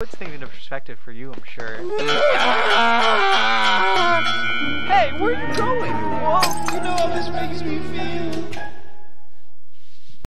puts things into perspective for you, I'm sure. hey, where are you going? Whoa, you know how this makes me feel.